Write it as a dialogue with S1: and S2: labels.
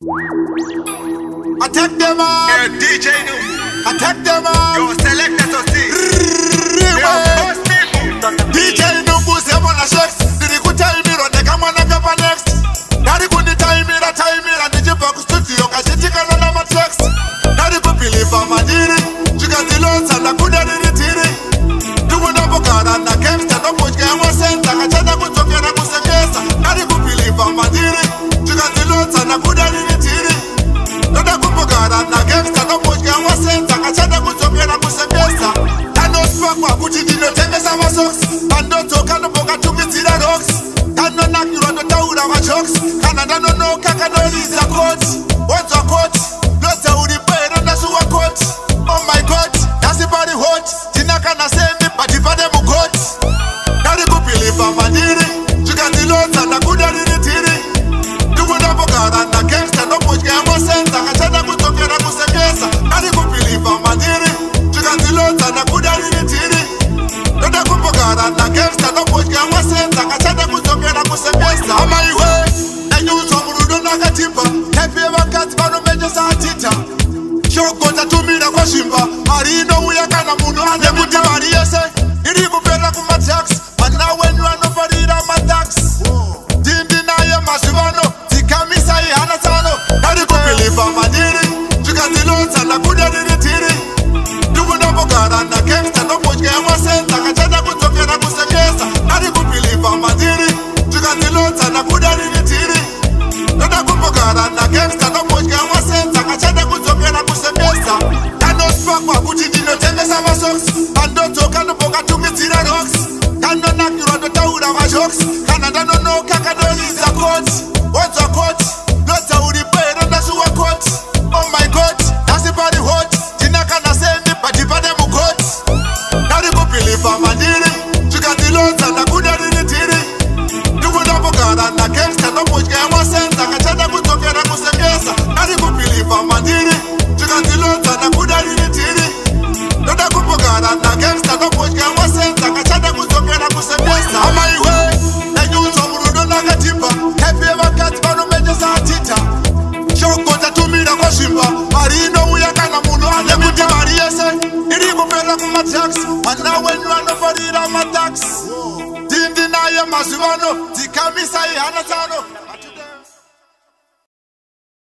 S1: Attack them all!
S2: DJ New.
S1: Attack them all! socks pandodzoka ndobvokatumidzira rocks. Kanonakirwa ndotaura majoks kana ndanonoka kanoriza koti wonzwa koti chogodza tumira kwezvimba mari inouya kana munhu ane kuti mari yese. Canada don't jokes. Canada no know, Kakadon is a coach. What's a court? up my jacks, and now when run over the my tax. Ding deny your masivano, the camisa, Hanatano.